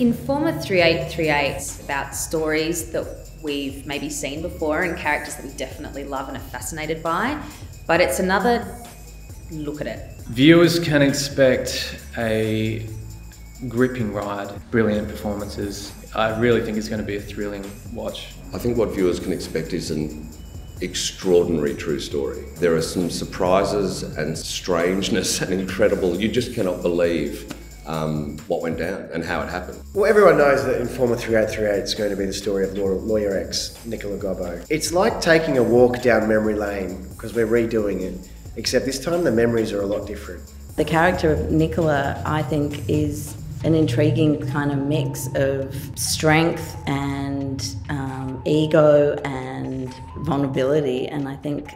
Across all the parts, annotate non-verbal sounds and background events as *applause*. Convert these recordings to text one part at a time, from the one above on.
Informer 3838 is about stories that we've maybe seen before and characters that we definitely love and are fascinated by, but it's another look at it. Viewers can expect a gripping ride, brilliant performances. I really think it's going to be a thrilling watch. I think what viewers can expect is an extraordinary true story. There are some surprises and strangeness *laughs* and incredible, you just cannot believe um, what went down and how it happened. Well, everyone knows that Informer 3838 is going to be the story of Lawyer X, Nicola Gobbo. It's like taking a walk down memory lane because we're redoing it, except this time the memories are a lot different. The character of Nicola, I think, is an intriguing kind of mix of strength and um, ego and vulnerability. And I think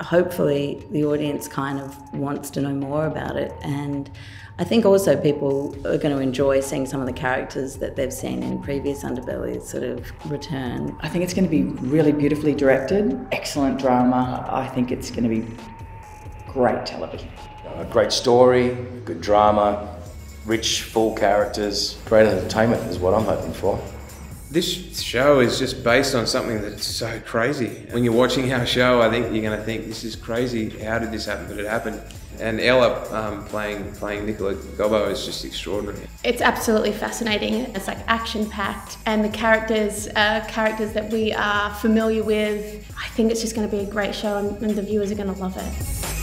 hopefully the audience kind of wants to know more about it. And I think also people are going to enjoy seeing some of the characters that they've seen in previous underbellies sort of return. I think it's going to be really beautifully directed, excellent drama. I think it's going to be great television. A great story, good drama, rich, full characters. Great entertainment is what I'm hoping for. This show is just based on something that's so crazy. When you're watching our show, I think you're going to think, this is crazy. How did this happen? But it happened. And Ella um, playing playing Nicola Gobbo is just extraordinary. It's absolutely fascinating. It's like action packed, and the characters are characters that we are familiar with. I think it's just going to be a great show, and, and the viewers are going to love it.